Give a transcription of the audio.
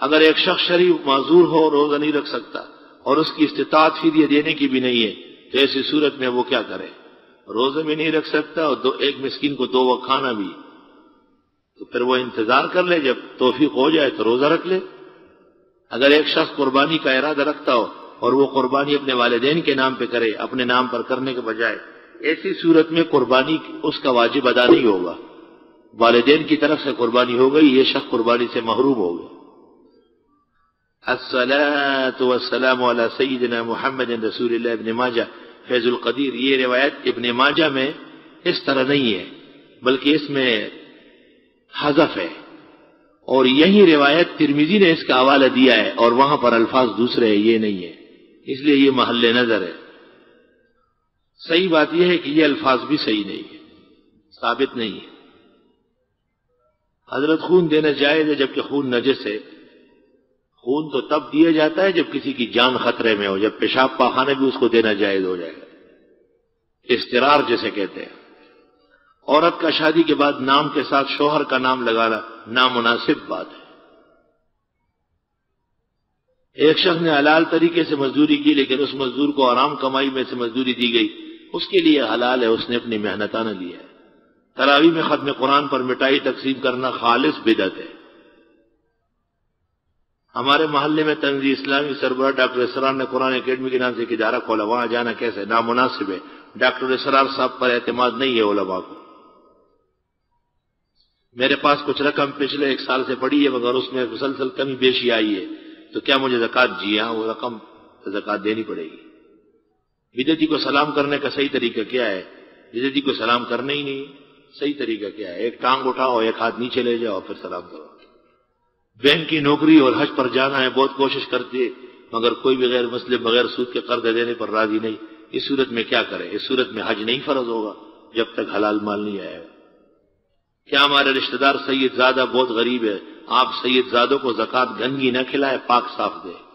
اگر ایک شخص شریف معذور ہو روزہ نہیں رکھ سکتا اور اس کی استطاعت فدیہ دینے کی بھی نہیں ہے، تو ایسی صورت میں وہ کیا کرے؟ روزہ بھی نہیں رکھ سکتا اور دو ایک مسکین کو دو وقت کھانا بھی۔ تو پھر وہ انتظار کر لے، جب توفیق ہو جائے تو روزہ رکھ لے۔ اگر ایک شخص قربانی کا ارادہ رکھتا ہو اور وہ قربانی اپنے والدین کے نام پہ کرے، اپنے نام پر کرنے کے بجائے، ایسی صورت میں قربانی اس کا واجب ادا نہیں ہوگا۔ والدین کی طرف سے قربانی ہو گئی، یہ شخص قربانی سے محروم ہو گیا۔ السلام والسلام علی سیدنا محمد رسول اللہ ابن ماجہ فیض القدیر، یہ روایت ابن ماجہ میں اس طرح نہیں ہے، بلکہ اس میں حذف ہے۔ اور یہی روایت ترمیزی نے اس کا حوالہ دیا ہے، اور وہاں پر الفاظ دوسرے ہیں، یہ نہیں ہے۔ اس لیے یہ محل نظر ہے۔ صحیح بات یہ ہے کہ یہ الفاظ بھی صحیح نہیں ہے ثابت نہیں ہے حضرت خون دینا جائز ہے جبکہ خون نجس ہے۔ خون تو تب دیا جاتا ہے جب کسی کی جان خطرے میں ہو، جب پیشاب پاخانے بھی اس کو دینا جائز ہو جائے گا۔ استرار جسے کہتے ہیں۔ عورت کا شادی کے بعد نام کے ساتھ شوہر کا نام لگانا نامناسب بات ہے۔ ایک شخص نے حلال طریقے سے مزدوری کی، لیکن اس مزدور کو آرام کمائی میں سے مزدوری دی گئی۔ اس کے لیے حلال ہے، اس نے اپنی محنتانہ لیا ہے۔ تراوی میں ختم قرآن پر مٹائی تقسیم کرنا خالص بدت ہے۔ ہمارے محلے میں تنظیم اسلامی سربراہ ڈاکٹر اسرار نے قرآن اکیڈمی کے نام سے ایک ادارہ کھولا، وہاں جانا کیسے؟ نامناسب ہے۔ ڈاکٹر اسرار صاحب پر اعتماد نہیں ہے علماء کو۔ میرے پاس کچھ رقم پچھلے ایک سال سے پڑی ہے، مگر اس میں مسلسل کمی بیشی آئی ہے۔ تو کیا مجھے زکات جی ہاں وہ رقم زکات دینی پڑے گی۔ بدتی کو سلام کرنے کا صحیح طریقہ کیا ہے؟ بدتی کو سلام کرنا ہی نہیں، صحیح طریقہ کیا ہے؟ ایک ٹانگ اٹھاؤ، ایک ہاتھ نیچے لے جاؤ، پھر سلام کرو۔ بینک کی نوکری اور حج پر جانا ہے، بہت کوشش کرتی ہے مگر کوئی بھی غیر مسئلے بغیر سود کے قرض دینے پر راضی نہیں۔ اس صورت میں کیا کرے؟ اس صورت میں حج نہیں فرض ہوگا جب تک حلال مال نہیں آئے گا کیا ہمارے رشتہ دار سید زادہ بہت غریب ہے؟ آپ سید زادوں کو زکات گنگی نہ کھلائے، پاک صاف دے۔